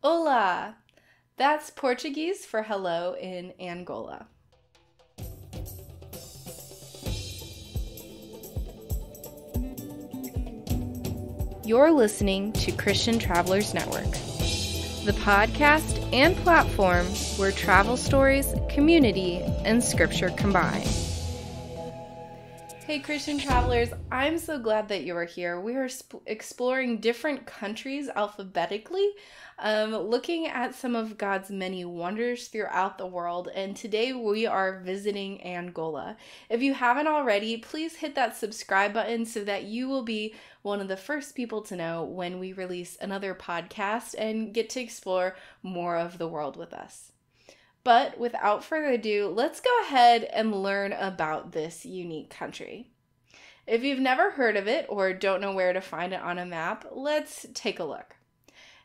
Hola! That's Portuguese for hello in Angola. You're listening to Christian Travelers Network, the podcast and platform where travel stories, community, and scripture combine. Hey, Christian travelers, I'm so glad that you are here. We are sp- exploring different countries alphabetically, um, looking at some of God's many wonders throughout the world. And today we are visiting Angola. If you haven't already, please hit that subscribe button so that you will be one of the first people to know when we release another podcast and get to explore more of the world with us. But without further ado, let's go ahead and learn about this unique country. If you've never heard of it or don't know where to find it on a map, let's take a look.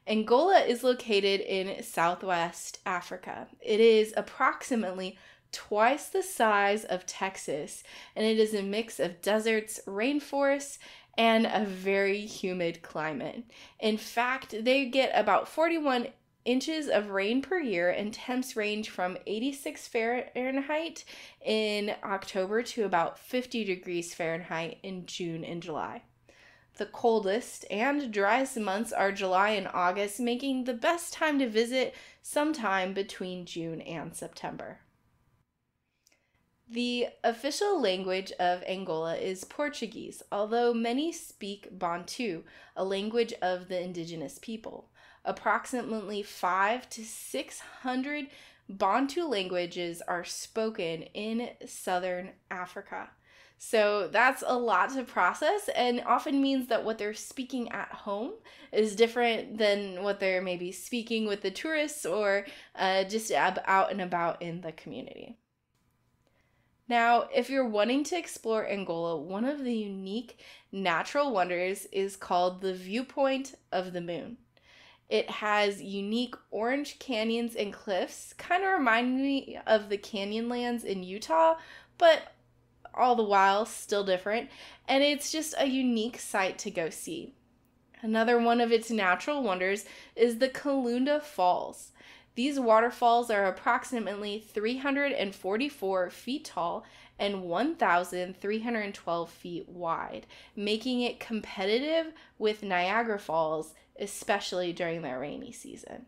Angola is located in southwest Africa. It is approximately twice the size of Texas, and it is a mix of deserts, rainforests, and a very humid climate. In fact, they get about 41 inches of rain per year, and temps range from 86 Fahrenheit in October to about 50 degrees Fahrenheit in June and July. The coldest and driest months are July and August, making the best time to visit sometime between June and September. The official language of Angola is Portuguese, although many speak Bantu, a language of the indigenous people approximately five to 600 Bantu languages are spoken in southern Africa. So that's a lot to process and often means that what they're speaking at home is different than what they're maybe speaking with the tourists or uh, just out and about in the community. Now, if you're wanting to explore Angola, one of the unique natural wonders is called the Viewpoint of the Moon. It has unique orange canyons and cliffs, kind of remind me of the Canyonlands in Utah, but all the while still different. And it's just a unique sight to go see. Another one of its natural wonders is the Kalunda Falls. These waterfalls are approximately 344 feet tall and 1,312 feet wide, making it competitive with Niagara Falls especially during their rainy season.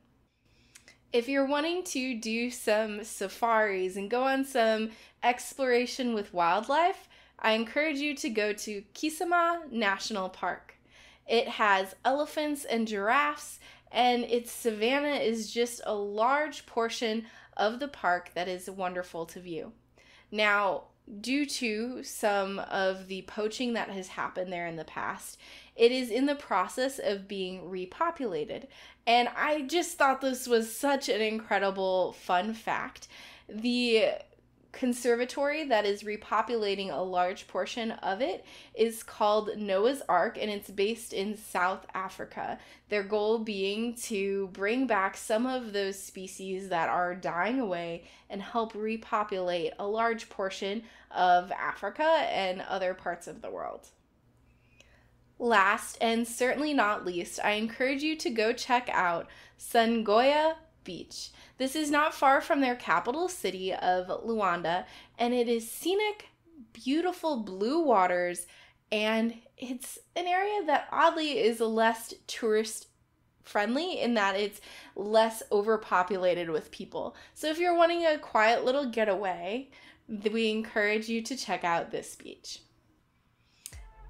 If you're wanting to do some safaris and go on some exploration with wildlife, I encourage you to go to Kisama National Park. It has elephants and giraffes, and its savanna is just a large portion of the park that is wonderful to view. Now, due to some of the poaching that has happened there in the past, it is in the process of being repopulated. And I just thought this was such an incredible fun fact. The conservatory that is repopulating a large portion of it is called Noah's Ark and it's based in South Africa. Their goal being to bring back some of those species that are dying away and help repopulate a large portion of Africa and other parts of the world. Last and certainly not least, I encourage you to go check out Songoia Beach. This is not far from their capital city of Luanda, and it is scenic, beautiful blue waters, and it's an area that oddly is less tourist friendly in that it's less overpopulated with people. So if you're wanting a quiet little getaway, we encourage you to check out this beach.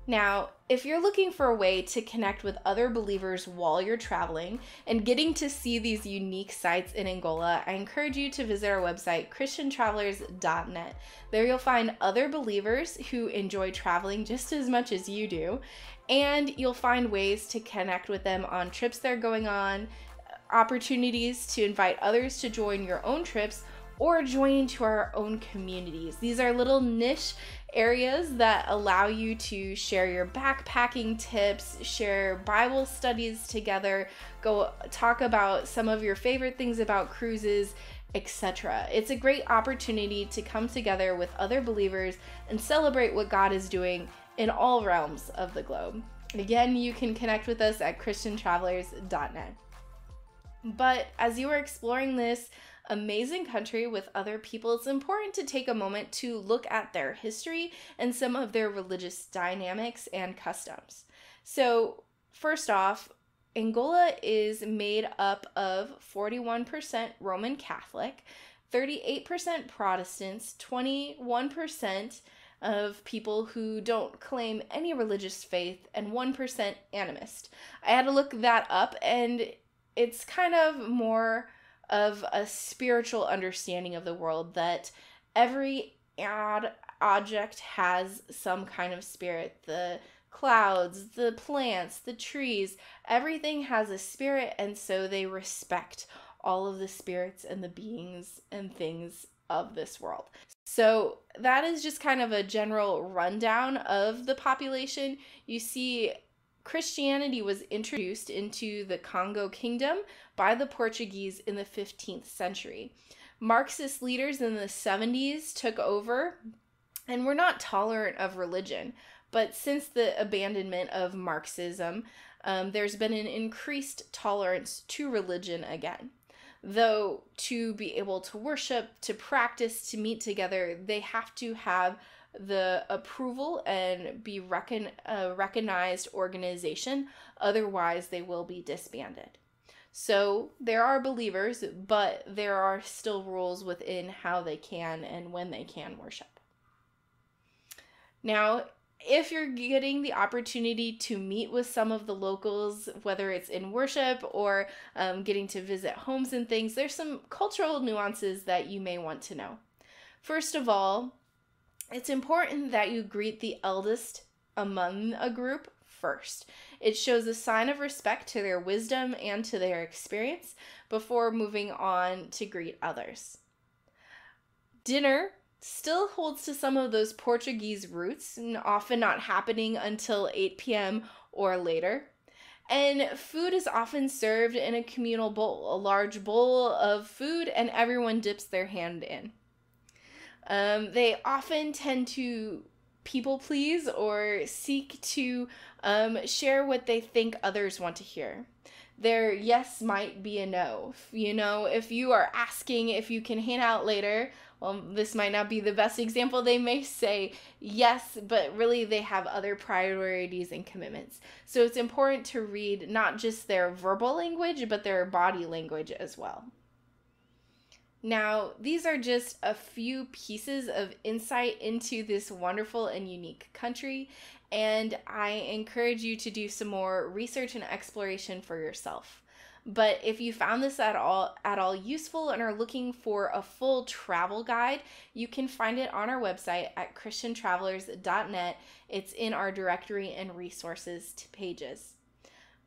Now, if you're looking for a way to connect with other believers while you're traveling and getting to see these unique sites in Angola, I encourage you to visit our website, ChristianTravelers.net. There you'll find other believers who enjoy traveling just as much as you do, and you'll find ways to connect with them on trips they're going on, opportunities to invite others to join your own trips or join into our own communities. These are little niche areas that allow you to share your backpacking tips, share Bible studies together, go talk about some of your favorite things about cruises, etc. It's a great opportunity to come together with other believers and celebrate what God is doing in all realms of the globe. Again, you can connect with us at christiantravelers.net. But as you are exploring this amazing country with other people, it's important to take a moment to look at their history and some of their religious dynamics and customs. So, first off, Angola is made up of 41% Roman Catholic, 38% Protestants, 21% of people who don't claim any religious faith, and 1% animist. I had to look that up, and it's kind of more of a spiritual understanding of the world that every ad object has some kind of spirit. The clouds, the plants, the trees, everything has a spirit, and so they respect all of the spirits and the beings and things of this world. So, that is just kind of a general rundown of the population. You see, Christianity was introduced into the Congo Kingdom by the Portuguese in the 15th century. Marxist leaders in the 70s took over and were not tolerant of religion. But since the abandonment of Marxism, um, there's been an increased tolerance to religion again. Though to be able to worship, to practice, to meet together, they have to have the approval and be recon- a recognized organization. Otherwise, they will be disbanded. So there are believers, but there are still rules within how they can and when they can worship. Now, if you're getting the opportunity to meet with some of the locals, whether it's in worship or um, getting to visit homes and things, there's some cultural nuances that you may want to know. First of all, it's important that you greet the eldest among a group first. It shows a sign of respect to their wisdom and to their experience before moving on to greet others. Dinner still holds to some of those Portuguese roots, often not happening until 8 p.m. or later. And food is often served in a communal bowl, a large bowl of food, and everyone dips their hand in. Um, they often tend to people please or seek to um, share what they think others want to hear. Their yes might be a no. You know, if you are asking if you can hang out later, well, this might not be the best example. They may say yes, but really they have other priorities and commitments. So it's important to read not just their verbal language, but their body language as well. Now, these are just a few pieces of insight into this wonderful and unique country, and I encourage you to do some more research and exploration for yourself. But if you found this at all at all useful and are looking for a full travel guide, you can find it on our website at christiantravelers.net. It's in our directory and resources to pages.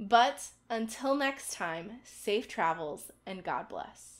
But until next time, safe travels and God bless.